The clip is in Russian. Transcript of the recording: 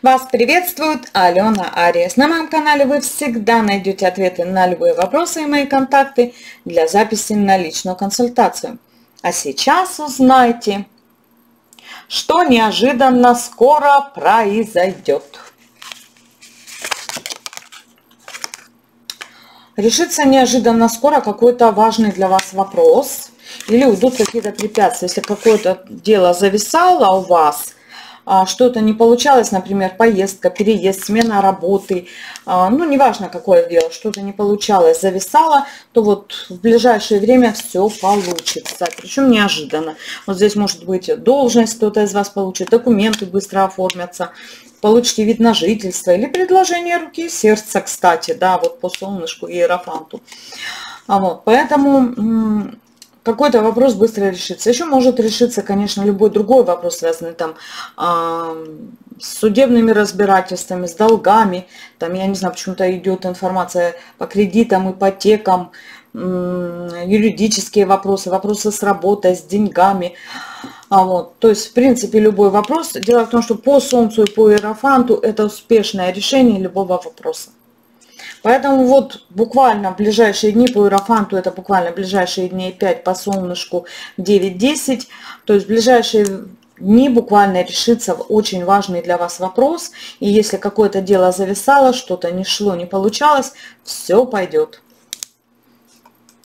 Вас приветствует Алена Ариес. На моем канале вы всегда найдете ответы на любые вопросы и мои контакты для записи на личную консультацию. А сейчас узнайте, что неожиданно скоро произойдет. Решится неожиданно скоро какой-то важный для вас вопрос или уйдут какие-то препятствия. Если какое-то дело зависало у вас – что-то не получалось, например, поездка, переезд, смена работы, а, ну, неважно, какое дело, что-то не получалось, зависало, то вот в ближайшее время все получится, причем неожиданно. Вот здесь может быть должность кто-то из вас получит, документы быстро оформятся, получите вид на жительство или предложение руки и сердца, кстати, да, вот по солнышку и иерофанту. А вот, поэтому какой-то вопрос быстро решится. Еще может решиться, конечно, любой другой вопрос, связанный там э, с судебными разбирательствами, с долгами. Там, я не знаю, почему-то идет информация по кредитам, ипотекам, э, юридические вопросы, вопросы с работой, с деньгами. А вот, то есть, в принципе, любой вопрос. Дело в том, что по Солнцу и по Иерофанту это успешное решение любого вопроса. Поэтому вот буквально в ближайшие дни по Иерофанту, это буквально ближайшие дни 5 по солнышку 9-10, то есть в ближайшие дни буквально решится очень важный для вас вопрос. И если какое-то дело зависало, что-то не шло, не получалось, все пойдет.